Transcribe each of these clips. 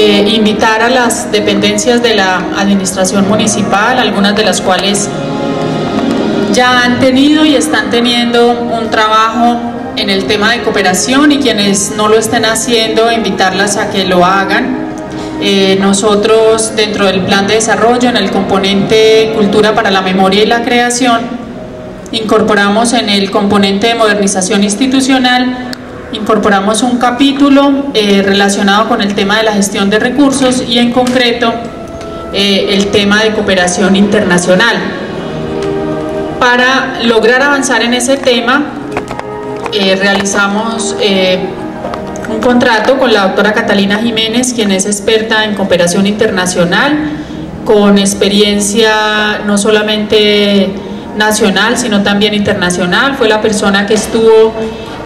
eh, invitar a las dependencias de la administración municipal, algunas de las cuales ya han tenido y están teniendo un trabajo en el tema de cooperación y quienes no lo estén haciendo, invitarlas a que lo hagan. Eh, nosotros dentro del plan de desarrollo, en el componente Cultura para la Memoria y la Creación, incorporamos en el componente de modernización institucional, incorporamos un capítulo eh, relacionado con el tema de la gestión de recursos y en concreto eh, el tema de cooperación internacional. Para lograr avanzar en ese tema, realizamos un contrato con la doctora Catalina Jiménez, quien es experta en cooperación internacional, con experiencia no solamente nacional, sino también internacional. Fue la persona que estuvo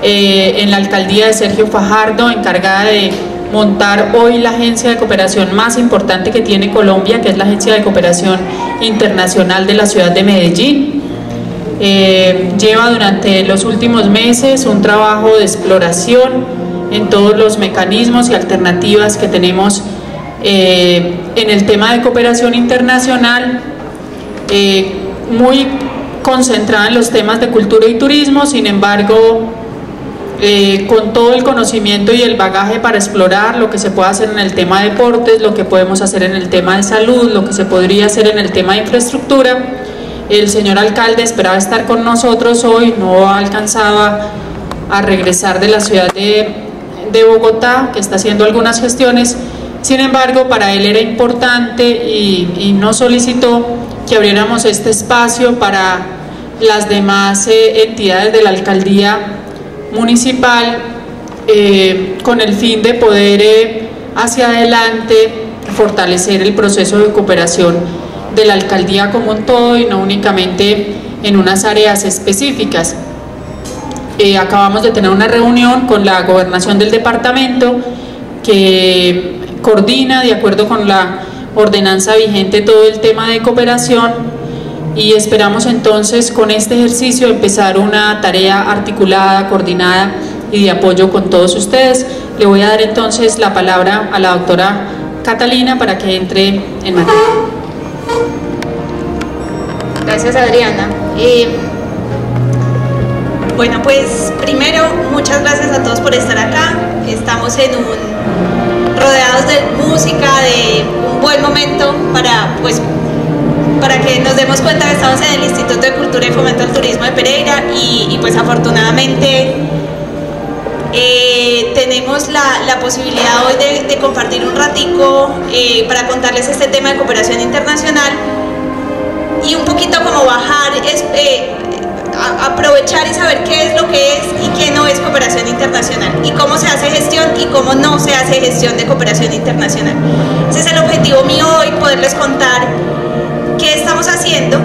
eh, en la alcaldía de Sergio Fajardo, encargada de montar hoy la agencia de cooperación más importante que tiene Colombia, que es la Agencia de Cooperación Internacional de la ciudad de Medellín. Eh, lleva durante los últimos meses un trabajo de exploración en todos los mecanismos y alternativas que tenemos eh, en el tema de cooperación internacional, eh, muy concentrada en los temas de cultura y turismo, sin embargo, eh, con todo el conocimiento y el bagaje para explorar lo que se puede hacer en el tema de deportes, lo que podemos hacer en el tema de salud, lo que se podría hacer en el tema de infraestructura. El señor alcalde esperaba estar con nosotros hoy, no alcanzaba a regresar de la ciudad de de Bogotá, que está haciendo algunas gestiones, sin embargo, para él era importante y, no solicitó que abriéramos este espacio para las demás eh, entidades de la alcaldía municipal eh, con el fin de poder eh, hacia adelante fortalecer el proceso de cooperación de la alcaldía como un todo y no únicamente en unas áreas específicas. Eh, acabamos de tener una reunión con la gobernación del departamento que coordina de acuerdo con la ordenanza vigente todo el tema de cooperación y esperamos entonces con este ejercicio empezar una tarea articulada, coordinada y de apoyo con todos ustedes. Le voy a dar entonces la palabra a la doctora Catalina para que entre en materia. Gracias Adriana. Bueno, pues primero, muchas gracias a todos por estar acá. Estamos en un rodeados de música, de un buen momento para pues para que nos demos cuenta que estamos en el Instituto de Cultura y Fomento al Turismo de Pereira y, pues afortunadamente eh, tenemos la, posibilidad hoy de, compartir un ratico eh, para contarles este tema de cooperación internacional y un poquito como bajar eh, aprovechar y saber qué es lo que es y qué no es cooperación internacional y cómo se hace gestión y cómo no se hace gestión de cooperación internacional. Ese es el objetivo mío hoy, poderles contar estamos haciendo,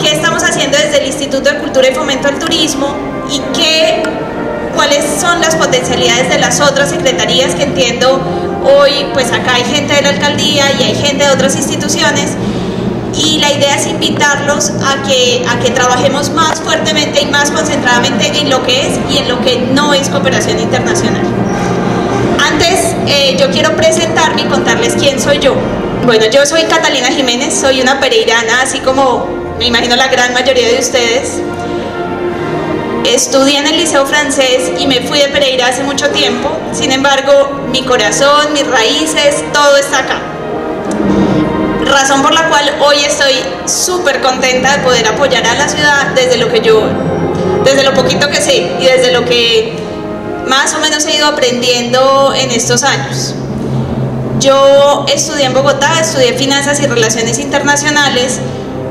qué estamos haciendo desde el Instituto de Cultura y Fomento al Turismo y qué, cuáles son las potencialidades de las otras secretarías que entiendo hoy, pues acá hay gente de la alcaldía y hay gente de otras instituciones y la idea es invitarlos a que, a que trabajemos más fuertemente y más concentradamente en lo que es y en lo que no es cooperación internacional. Antes eh, yo quiero presentarme y contarles quién soy yo. Bueno, yo soy Catalina Jiménez, soy una pereirana, así como me imagino la gran mayoría de ustedes. Estudié en el Liceo Francés y me fui de Pereira hace mucho tiempo, sin embargo mi corazón, mis raíces, todo está acá razón por la cual hoy estoy súper contenta de poder apoyar a la ciudad desde lo que yo, desde lo poquito que sé y desde lo que más o menos he ido aprendiendo en estos años. Yo estudié en Bogotá, estudié finanzas y relaciones internacionales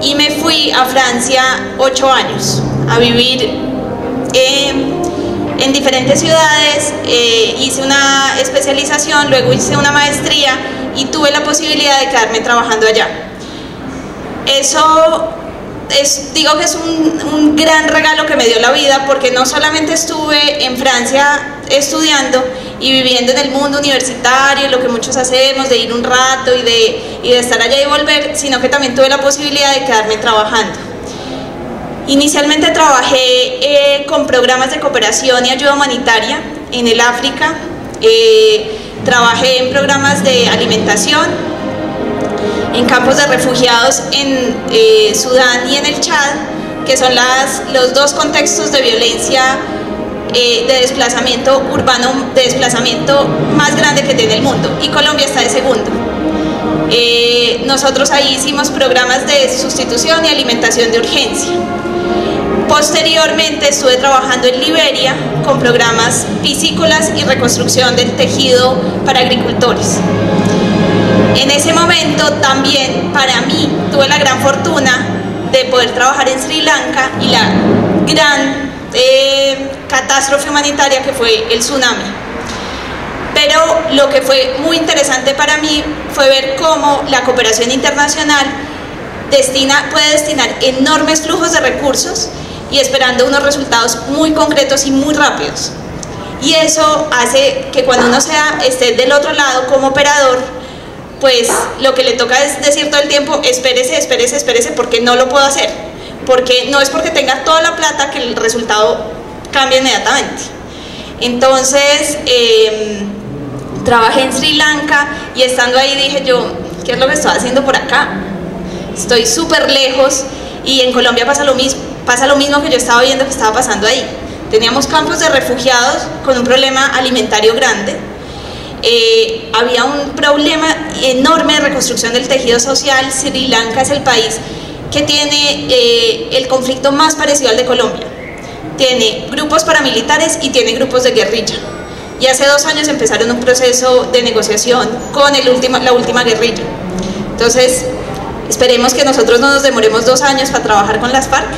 y me fui a Francia ocho años a vivir en diferentes ciudades, eh, hice una especialización, luego hice una maestría y tuve la posibilidad de quedarme trabajando allá. Eso es, digo que es un, un, gran regalo que me dio la vida porque no solamente estuve en Francia estudiando y viviendo en el mundo universitario, lo que muchos hacemos, de ir un rato y de, y de estar allá y volver, sino que también tuve la posibilidad de quedarme trabajando. Inicialmente trabajé eh, con programas de cooperación y ayuda humanitaria en el África. Eh, trabajé en programas de alimentación, en campos de refugiados en eh, Sudán y en el Chad, que son las, los dos contextos de violencia eh, de desplazamiento urbano, de desplazamiento más grande que tiene el mundo, y Colombia está de segundo. Eh, nosotros ahí hicimos programas de sustitución y alimentación de urgencia. Posteriormente estuve trabajando en Liberia con programas piscícolas y reconstrucción del tejido para agricultores. En ese momento también para mí tuve la gran fortuna de poder trabajar en Sri Lanka y la gran eh, catástrofe humanitaria que fue el tsunami. Pero lo que fue muy interesante para mí fue ver cómo la cooperación internacional destina, puede destinar enormes flujos de recursos y esperando unos resultados muy concretos y muy rápidos. Y eso hace que cuando uno sea, esté del otro lado como operador, pues lo que le toca es decir todo el tiempo, espérese, espérese, espérese, porque no lo puedo hacer. Porque no es porque tenga toda la plata que el resultado cambie inmediatamente. Entonces, em, trabajé en Sri Lanka y estando ahí dije yo, ¿qué es lo que estoy haciendo por acá? Estoy súper lejos y en Colombia pasa lo mismo Pasa lo mismo que yo estaba viendo que estaba pasando ahí. Teníamos campos de refugiados con un problema alimentario grande. Eh, había un problema enorme de reconstrucción del tejido social. Sri Lanka es el país que tiene eh, el conflicto más parecido al de Colombia. Tiene grupos paramilitares y tiene grupos de guerrilla. Y hace dos años empezaron un proceso de negociación con el la última guerrilla. Entonces, esperemos que nosotros no nos demoremos dos años para trabajar con las FARC,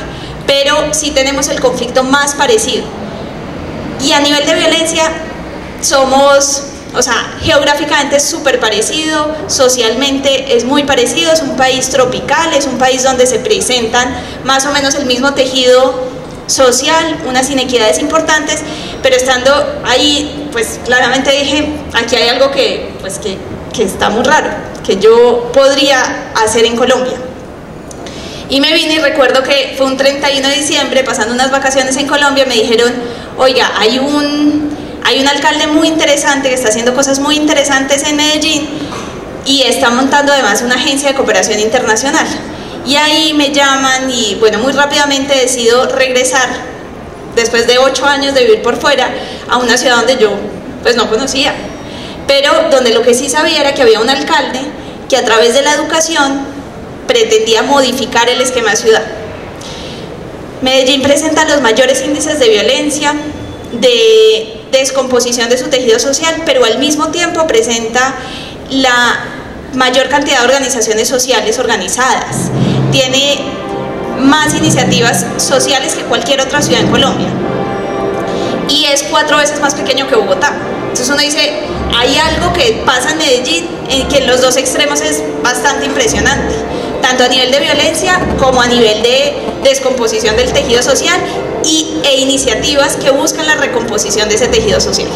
pero sí tenemos el conflicto más parecido. Y a nivel de violencia somos, o sea, geográficamente es súper parecido, socialmente es muy parecido, es un país tropical, es un país donde se presentan más o menos el mismo tejido social, unas inequidades importantes, pero estando ahí, pues claramente dije, aquí hay algo que, pues, que, que está muy raro, que yo podría hacer en Colombia. Y me vine y recuerdo que fue un 31 de diciembre, pasando unas vacaciones en Colombia, me dijeron, oiga, hay un, hay un alcalde muy interesante que está haciendo cosas muy interesantes en Medellín y está montando además una agencia de cooperación internacional. Y ahí me llaman y bueno, muy rápidamente decido regresar, después de ocho años de vivir por fuera, a una ciudad donde yo pues no conocía, pero donde lo que sí sabía era que había un alcalde que a través de la educación pretendía modificar el esquema de ciudad. Medellín presenta los mayores índices de violencia, de descomposición de su tejido social, pero al mismo tiempo presenta la mayor cantidad de organizaciones sociales organizadas. Tiene más iniciativas sociales que cualquier otra ciudad en Colombia. Y es cuatro veces más pequeño que Bogotá. Entonces uno dice, hay algo que pasa en Medellín, que en los dos extremos es bastante impresionante tanto a nivel de violencia como a nivel de descomposición del tejido social y, e iniciativas que buscan la recomposición de ese tejido social.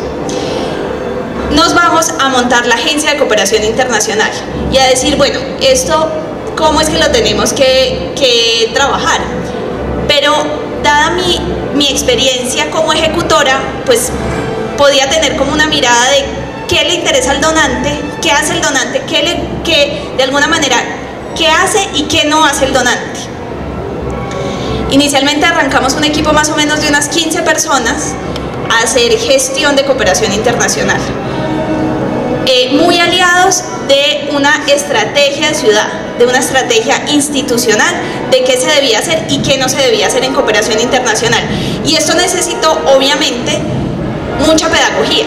Nos vamos a montar la Agencia de Cooperación Internacional y a decir, bueno, esto, ¿cómo es que lo tenemos que, trabajar? Pero dada mi, mi experiencia como ejecutora, pues podía tener como una mirada de qué le interesa al donante, qué hace el donante, qué, le, qué de alguna manera qué hace y qué no hace el donante. Inicialmente arrancamos un equipo más o menos de unas 15 personas a hacer gestión de cooperación internacional. Eh, muy aliados de una estrategia de ciudad, de una estrategia institucional de qué se debía hacer y qué no se debía hacer en cooperación internacional. Y esto necesitó, obviamente, mucha pedagogía.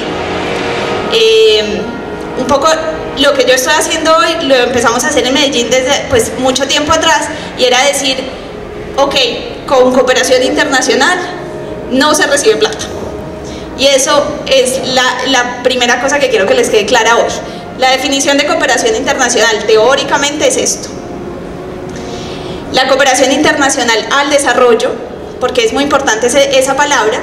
Eh, un poco lo que yo estoy haciendo hoy lo empezamos a hacer en Medellín desde pues mucho tiempo atrás y era decir, ok, con cooperación internacional no se recibe plata. Y eso es la, la primera cosa que quiero que les quede clara hoy. La definición de cooperación internacional teóricamente es esto. La cooperación internacional al desarrollo, porque es muy importante esa palabra,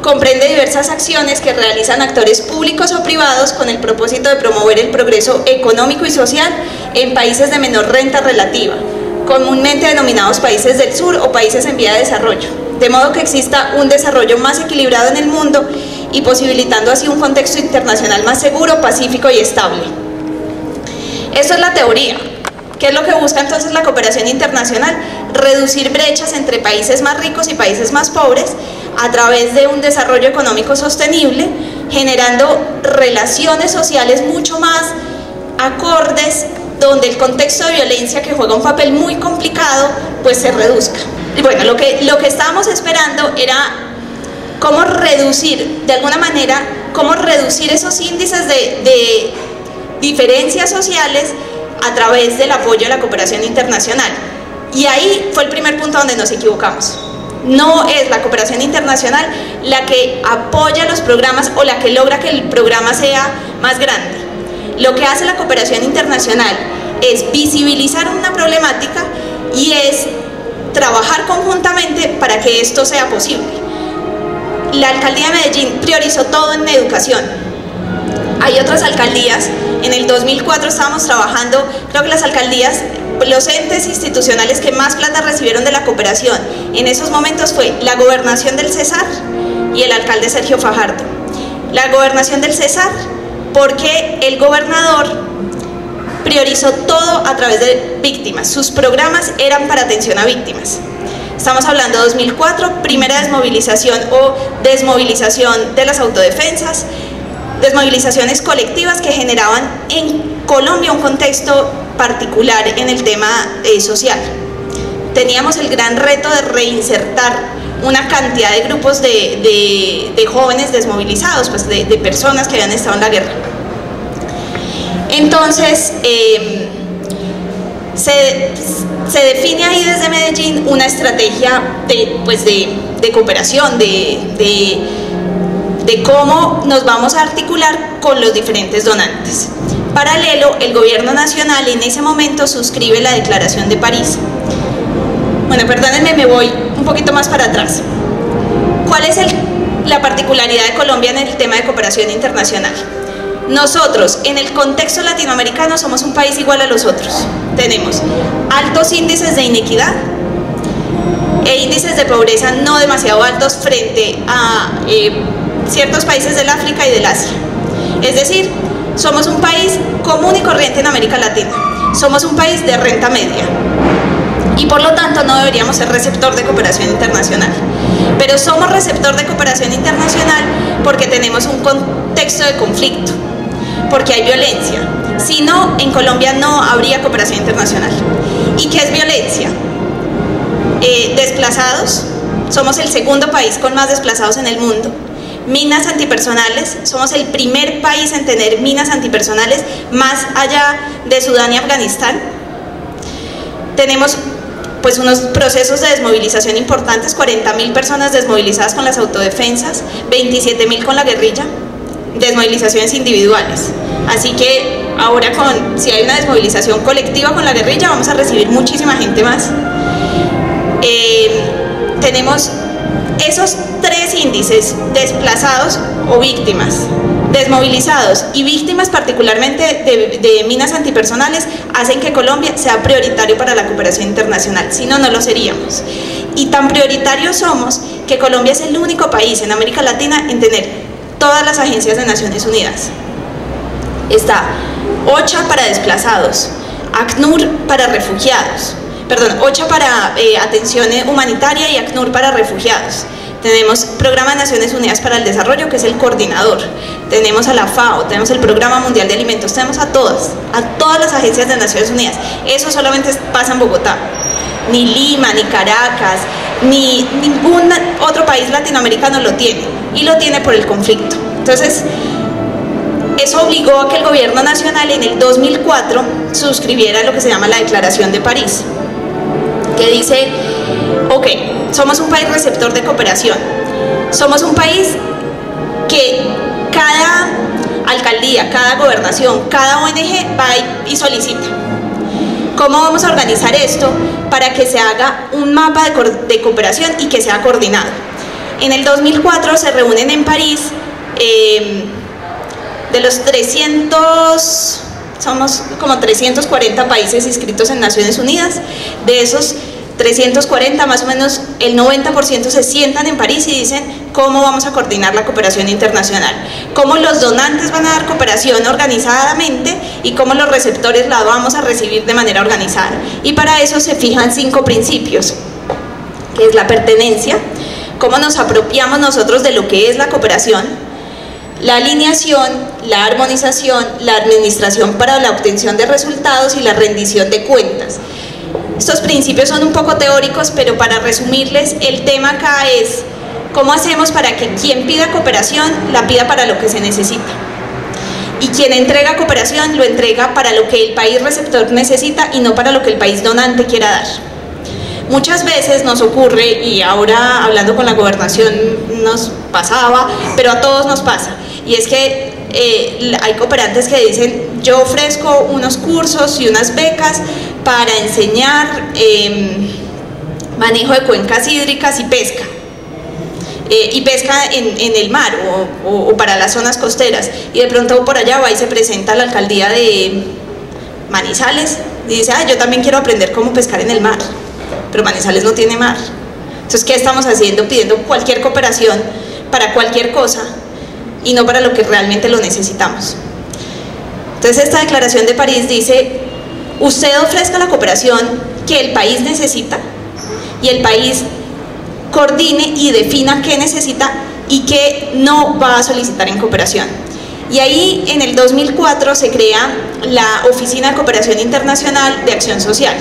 comprende diversas acciones que realizan actores públicos o privados con el propósito de promover el progreso económico y social en países de menor renta relativa, comúnmente denominados países del sur o países en vía de desarrollo, de modo que exista un desarrollo más equilibrado en el mundo y posibilitando así un contexto internacional más seguro, pacífico y estable. Eso es la teoría. ¿Qué es lo que busca entonces la cooperación internacional? Reducir brechas entre países más ricos y países más pobres a través de un desarrollo económico sostenible, generando relaciones sociales mucho más acordes donde el contexto de violencia que juega un papel muy complicado pues se reduzca. Y bueno, lo que, lo que estábamos esperando era cómo reducir, de alguna manera, cómo reducir esos índices de, de diferencias sociales a través del apoyo a la cooperación internacional. Y ahí fue el primer punto donde nos equivocamos. No es la cooperación internacional la que apoya los programas o la que logra que el programa sea más grande. Lo que hace la cooperación internacional es visibilizar una problemática y es trabajar conjuntamente para que esto sea posible. La alcaldía de Medellín priorizó todo en educación. Hay otras alcaldías en el 2004 estábamos trabajando, creo que las alcaldías, los entes institucionales que más plata recibieron de la cooperación en esos momentos fue la gobernación del Cesar y el alcalde Sergio Fajardo. La gobernación del Cesar porque el gobernador priorizó todo a través de víctimas. Sus programas eran para atención a víctimas. Estamos hablando de 2004, primera desmovilización o desmovilización de las autodefensas, desmovilizaciones colectivas que generaban en Colombia un contexto particular en el tema eh, social. Teníamos el gran reto de reinsertar una cantidad de grupos de, jóvenes desmovilizados, pues de, personas que habían estado en la guerra. Entonces, em, se, define ahí desde Medellín una estrategia de, pues de, cooperación, de de cómo nos vamos a articular con los diferentes donantes. Paralelo, el gobierno nacional en ese momento suscribe la Declaración de París. Bueno, perdónenme, me voy un poquito más para atrás. ¿Cuál es la particularidad de Colombia en el tema de cooperación internacional? Nosotros, en el contexto latinoamericano, somos un país igual a los otros. Tenemos altos índices de inequidad e índices de pobreza no demasiado altos frente a eh, ciertos países del África y del Asia. Es decir, somos un país común y corriente en América Latina. Somos un país de renta media. Y por lo tanto no deberíamos ser receptor de cooperación internacional. Pero somos receptor de cooperación internacional porque tenemos un contexto de conflicto, porque hay violencia. Si no, en Colombia no habría cooperación internacional. ¿Y qué es violencia? Eh, desplazados, somos el segundo país con más desplazados en el mundo minas antipersonales, somos el primer país en tener minas antipersonales más allá de Sudán y Afganistán. Tenemos pues unos procesos de desmovilización importantes, 40.000 personas desmovilizadas con las autodefensas, 27.000 con la guerrilla, desmovilizaciones individuales. Así que ahora con, si hay una desmovilización colectiva con la guerrilla, vamos a recibir muchísima gente más. Eh, tenemos esos tres índices, desplazados o víctimas, desmovilizados y víctimas particularmente de, minas antipersonales, hacen que Colombia sea prioritario para la cooperación internacional, si no, no lo seríamos. Y tan prioritarios somos que Colombia es el único país en América Latina en tener todas las agencias de Naciones Unidas. Está OCHA para desplazados, ACNUR para refugiados, perdón, OCHA para eh, atención humanitaria y ACNUR para refugiados. Tenemos Programa de Naciones Unidas para el Desarrollo, que es el coordinador. Tenemos a la FAO, tenemos el Programa Mundial de Alimentos, tenemos a todas, a todas las agencias de Naciones Unidas. Eso solamente pasa en Bogotá. Ni Lima, ni Caracas, ni ningún otro país latinoamericano lo tiene. Y lo tiene por el conflicto. Entonces, eso obligó a que el gobierno nacional en el 2004 suscribiera lo que se llama la Declaración de París, que dice, ok, somos un país receptor de cooperación, somos un país que cada alcaldía, cada gobernación, cada ONG va y solicita. ¿Cómo vamos a organizar esto para que se haga un mapa de, cooperación y que sea coordinado? En el 2004 se reúnen en París em, de los 300, somos como 340 países inscritos en Naciones Unidas, de esos 340, más o menos el 90% se sientan en París y dicen cómo vamos a coordinar la cooperación internacional, cómo los donantes van a dar cooperación organizadamente y cómo los receptores la vamos a recibir de manera organizada. Y para eso se fijan cinco principios, que es la pertenencia, cómo nos apropiamos nosotros de lo que es la cooperación, la alineación, la armonización, la administración para la obtención de resultados y la rendición de cuentas. Estos principios son un poco teóricos, pero para resumirles, el tema acá es cómo hacemos para que quien pida cooperación la pida para lo que se necesita. Y quien entrega cooperación lo entrega para lo que el país receptor necesita y no para lo que el país donante quiera dar. Muchas veces nos ocurre, y ahora hablando con la gobernación nos pasaba, pero a todos nos pasa, y es que eh, hay cooperantes que dicen, yo ofrezco unos cursos y unas becas para enseñar em, manejo de cuencas hídricas y pesca. Eh, y pesca en, el mar o, para las zonas costeras. Y de pronto por allá va y se presenta a la alcaldía de Manizales y dice, ah, yo también quiero aprender cómo pescar en el mar, pero Manizales no tiene mar. Entonces, ¿qué estamos haciendo? Pidiendo cualquier cooperación para cualquier cosa y no para lo que realmente lo necesitamos. Entonces, esta declaración de París dice, usted ofrezca la cooperación que el país necesita y el país coordine y defina qué necesita y qué no va a solicitar en cooperación. Y ahí en el 2004 se crea la Oficina de Cooperación Internacional de Acción Social.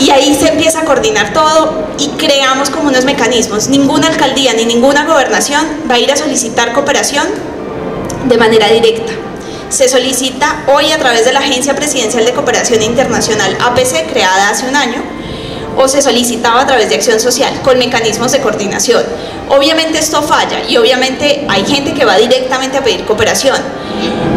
Y ahí se empieza a coordinar todo y creamos como unos mecanismos. Ninguna alcaldía ni ninguna gobernación va a ir a solicitar cooperación de manera directa se solicita hoy a través de la Agencia Presidencial de Cooperación Internacional APC, creada hace un año, o se solicitaba a través de acción social con mecanismos de coordinación. Obviamente esto falla y obviamente hay gente que va directamente a pedir cooperación,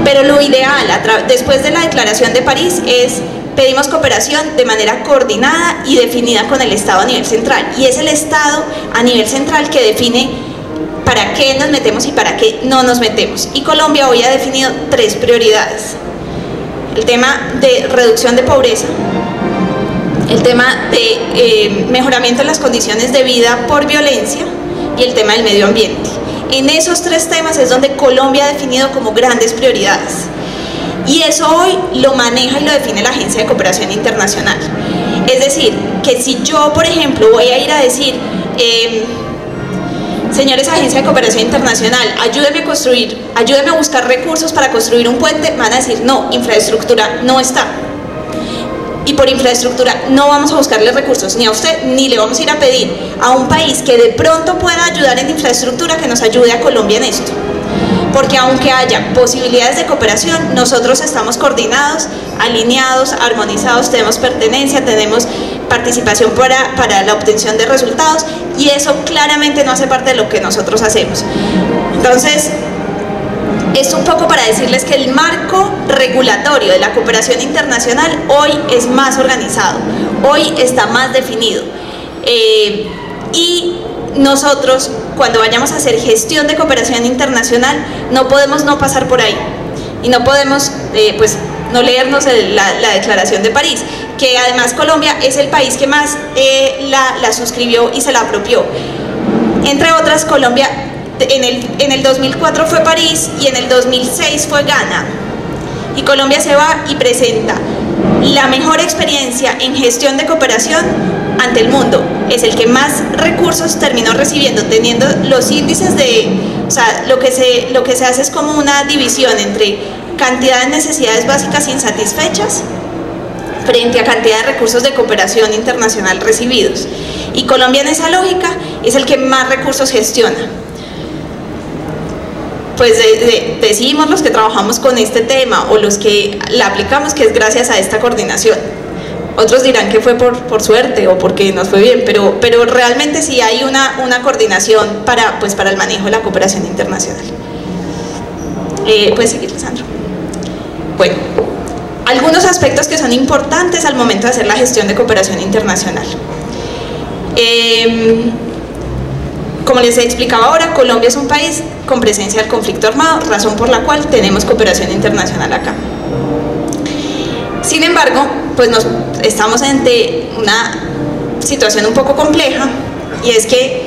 pero lo ideal después de la Declaración de París es pedimos cooperación de manera coordinada y definida con el Estado a nivel central y es el Estado a nivel central que define para qué nos metemos y para qué no nos metemos. Y Colombia hoy ha definido tres prioridades. El tema de reducción de pobreza, el tema de eh, mejoramiento de las condiciones de vida por violencia y el tema del medio ambiente. En esos tres temas es donde Colombia ha definido como grandes prioridades. Y eso hoy lo maneja y lo define la Agencia de Cooperación Internacional. Es decir, que si yo, por ejemplo, voy a ir a decir, eh, señores Agencia de Cooperación Internacional, ayúdenme a construir, ayúdenme a buscar recursos para construir un puente, van a decir, no, infraestructura no está. Y por infraestructura no vamos a buscarle recursos ni a usted ni le vamos a ir a pedir a un país que de pronto pueda ayudar en infraestructura que nos ayude a Colombia en esto porque aunque haya posibilidades de cooperación, nosotros estamos coordinados, alineados, armonizados, tenemos pertenencia, tenemos participación para, para la obtención de resultados y eso claramente no hace parte de lo que nosotros hacemos. Entonces, es un poco para decirles que el marco regulatorio de la cooperación internacional hoy es más organizado, hoy está más definido. Eh, y nosotros cuando vayamos a hacer gestión de cooperación internacional no podemos no pasar por ahí y no podemos eh, pues no leernos la, Declaración de París, que además Colombia es el país que más eh, la, suscribió y se la apropió. Entre otras, Colombia en el, en el 2004 fue París y en el 2006 fue Ghana. Y Colombia se va y presenta la mejor experiencia en gestión de cooperación ante el mundo. Es el que más recursos terminó recibiendo, teniendo los índices de, o sea, lo que se, lo que se hace es como una división entre cantidad de necesidades básicas insatisfechas frente a cantidad de recursos de cooperación internacional recibidos. Y Colombia en esa lógica es el que más recursos gestiona. Pues decimos los que trabajamos con este tema o los que la aplicamos que es gracias a esta coordinación. Otros dirán que fue por, suerte o porque nos fue bien, pero, pero realmente sí hay una, una coordinación para, pues, para el manejo de la cooperación internacional. Eh, Puedes seguir, Sandro. Bueno, algunos aspectos que son importantes al momento de hacer la gestión de cooperación internacional. Em, como les he explicado ahora, Colombia es un país con presencia del conflicto armado, razón por la cual tenemos cooperación internacional acá. Sin embargo, pues estamos ante una situación un poco compleja y es que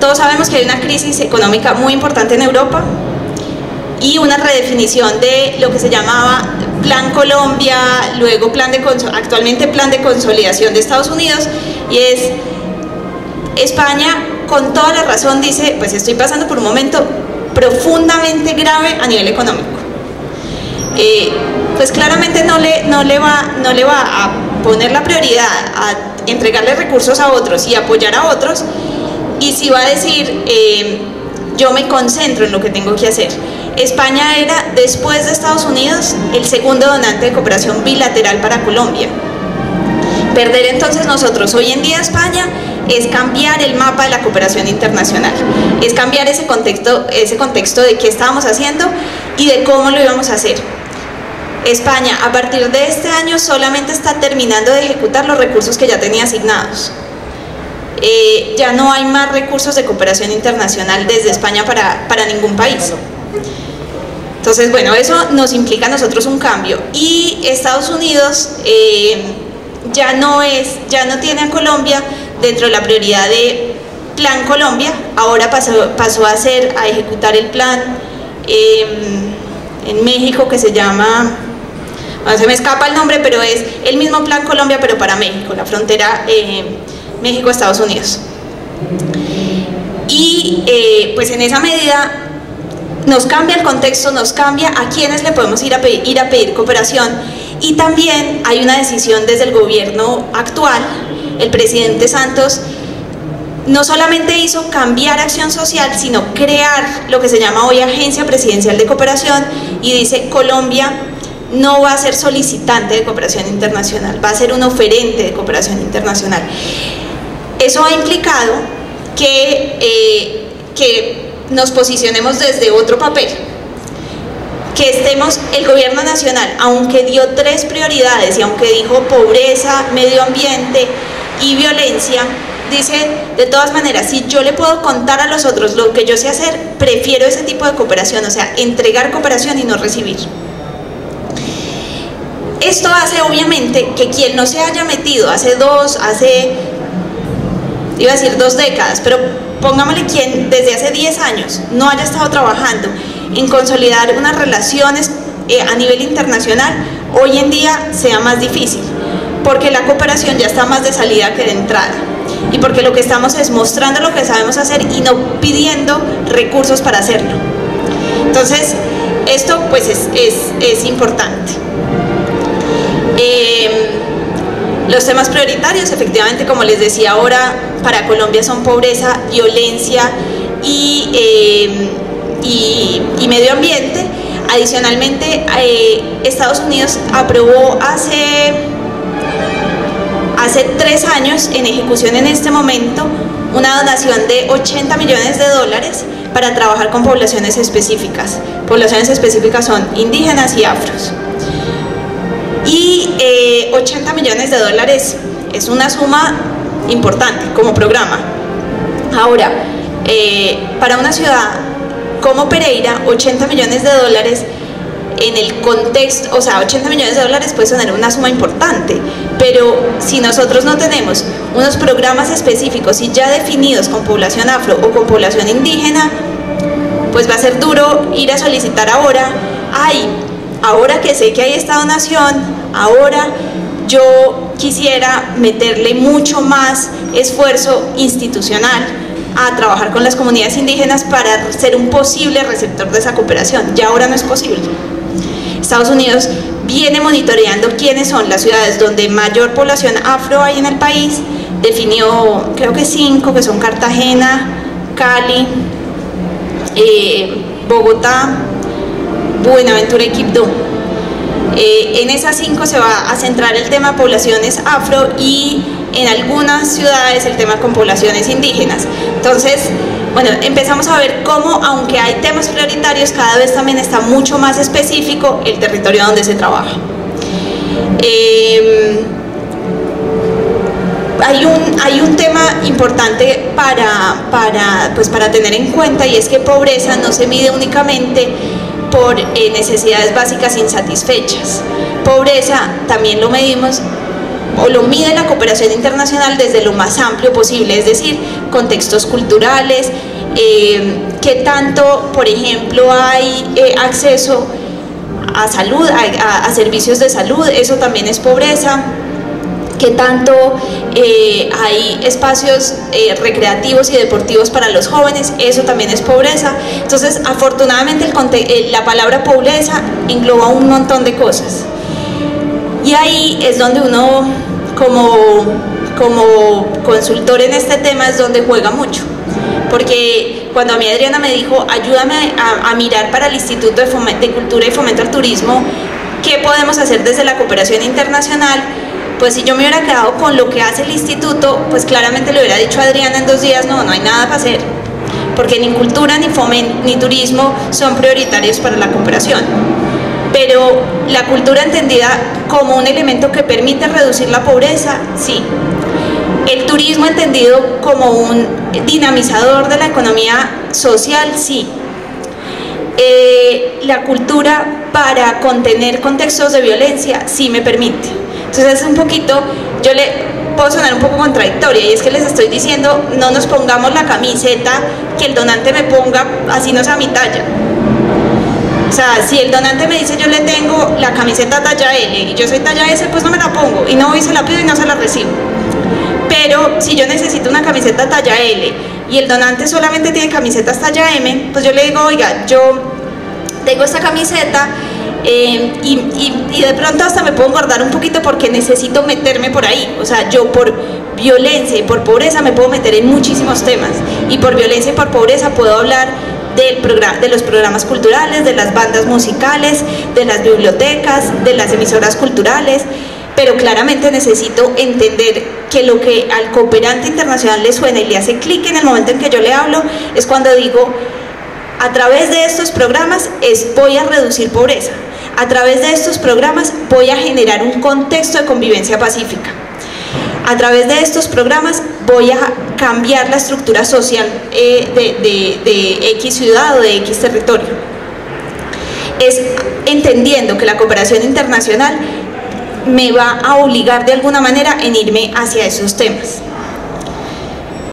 todos sabemos que hay una crisis económica muy importante en Europa y una redefinición de lo que se llamaba Plan Colombia, luego plan de actualmente Plan de Consolidación de Estados Unidos y es España con toda la razón dice, pues estoy pasando por un momento profundamente grave a nivel económico. Eh, pues claramente no le, no, le va, no le va a poner la prioridad a entregarle recursos a otros y apoyar a otros, y si va a decir, eh, yo me concentro en lo que tengo que hacer. España era, después de Estados Unidos, el segundo donante de cooperación bilateral para Colombia. Perder entonces nosotros hoy en día España es cambiar el mapa de la cooperación internacional, es cambiar ese contexto, ese contexto de qué estábamos haciendo y de cómo lo íbamos a hacer. España a partir de este año solamente está terminando de ejecutar los recursos que ya tenía asignados. Eh, ya no hay más recursos de cooperación internacional desde España para, para ningún país. Entonces, bueno, eso nos implica a nosotros un cambio. Y Estados Unidos eh, ya no es, ya no tiene a Colombia dentro de la prioridad de Plan Colombia, ahora pasó, pasó a ser, a ejecutar el plan em, en México que se llama, no se me escapa el nombre, pero es el mismo Plan Colombia, pero para México, la frontera eh, México-Estados Unidos. Y eh, pues en esa medida nos cambia el contexto, nos cambia a quienes le podemos ir a, ir a pedir cooperación y también hay una decisión desde el gobierno actual, el presidente Santos no solamente hizo cambiar acción social, sino crear lo que se llama hoy Agencia Presidencial de Cooperación y dice Colombia no va a ser solicitante de cooperación internacional, va a ser un oferente de cooperación internacional. Eso ha implicado que, eh, que nos posicionemos desde otro papel, que estemos, el gobierno nacional, aunque dio tres prioridades y aunque dijo pobreza, medio ambiente y violencia, dice, de todas maneras, si yo le puedo contar a los otros lo que yo sé hacer, prefiero ese tipo de cooperación, o sea, entregar cooperación y no recibir. Esto hace obviamente que quien no se haya metido hace dos, hace, iba a decir dos décadas, pero pongámosle quien desde hace 10 años no haya estado trabajando en consolidar unas relaciones eh, a nivel internacional, hoy en día sea más difícil, porque la cooperación ya está más de salida que de entrada y porque lo que estamos es mostrando lo que sabemos hacer y no pidiendo recursos para hacerlo. Entonces, esto pues es, es importante. Eh, los temas prioritarios, efectivamente, como les decía ahora, para Colombia son pobreza, violencia y, eh, medio ambiente. Adicionalmente, eh, Estados Unidos aprobó hace, hace tres años, en ejecución en este momento, una donación de 80 millones de dólares para trabajar con poblaciones específicas. Poblaciones específicas son indígenas y afros y 80 eh, millones de dólares es una suma importante como programa. Ahora, eh, para una ciudad como Pereira, 80 millones de dólares en el contexto, o sea, 80 millones de dólares puede sonar una suma importante, pero si nosotros no tenemos unos programas específicos y ya definidos con población afro o con población indígena, pues va a ser duro ir a solicitar ahora, ay, ahora que sé que hay esta donación, ahora yo quisiera meterle mucho más esfuerzo institucional a trabajar con las comunidades indígenas para ser un posible receptor de esa cooperación. Ya ahora no es posible. Estados Unidos viene monitoreando quiénes son las ciudades donde mayor población afro hay en el país, definió creo que cinco, que son Cartagena, Cali, eh, Bogotá, Buenaventura y Quibdó. Eh, en esas cinco se va a centrar el tema poblaciones afro y en algunas ciudades el tema con poblaciones indígenas. Entonces, bueno, empezamos a ver cómo, aunque hay temas prioritarios, cada vez también está mucho más específico el territorio donde se trabaja. Em, hay, un, hay un tema importante para, para, pues para tener en cuenta y es que pobreza no se mide únicamente por eh, necesidades básicas insatisfechas. Pobreza también lo medimos o lo mide la cooperación internacional desde lo más amplio posible, es decir, contextos culturales, eh, qué tanto, por ejemplo, hay eh, acceso a salud, a, servicios de salud, eso también es pobreza, qué tanto eh, hay espacios recreativos y deportivos para los jóvenes, eso también es pobreza. Entonces, afortunadamente la palabra pobreza engloba un montón de cosas. Y ahí es donde uno, como, como consultor en este tema, es donde juega mucho. Porque cuando a mí Adriana me dijo, ayúdame a, mirar para el Instituto de, de Cultura y Fomento al Turismo, ¿qué podemos hacer desde la cooperación internacional? Pues si yo me hubiera quedado con lo que hace el instituto, pues claramente le hubiera dicho a Adriana en dos días, no, no hay nada para hacer, porque ni cultura ni fomento ni turismo son prioritarios para la cooperación pero la cultura entendida como un elemento que permite reducir la pobreza, sí. El turismo entendido como un dinamizador de la economía social, sí. Eh, la cultura para contener contextos de violencia, sí me permite. Entonces es un poquito, yo le puedo sonar un poco contradictoria y es que les estoy diciendo, no nos pongamos la camiseta que el donante me ponga, así no sea mi talla o sea, si el donante me dice yo le tengo la camiseta talla L y yo soy talla S, pues no me la pongo y no voy se la pido y no se la recibo. Pero si yo necesito una camiseta talla L y el donante solamente tiene camisetas talla M, pues yo le digo, oiga, yo tengo esta camiseta eh, y, de pronto hasta me puedo guardar un poquito porque necesito meterme por ahí. O sea, yo por violencia y por pobreza me puedo meter en muchísimos temas. Y por violencia y por pobreza puedo hablar programa, de los programas culturales, de las bandas musicales, de las bibliotecas, de las emisoras culturales, pero claramente necesito entender que lo que al cooperante internacional le suena y le hace clic en el momento en que yo le hablo es cuando digo, a través de estos programas es, voy a reducir pobreza, a través de estos programas voy a generar un contexto de convivencia pacífica. A través de estos programas voy a cambiar la estructura social eh, de, X ciudad o de X territorio. Es entendiendo que la cooperación internacional me va a obligar de alguna manera en irme hacia esos temas.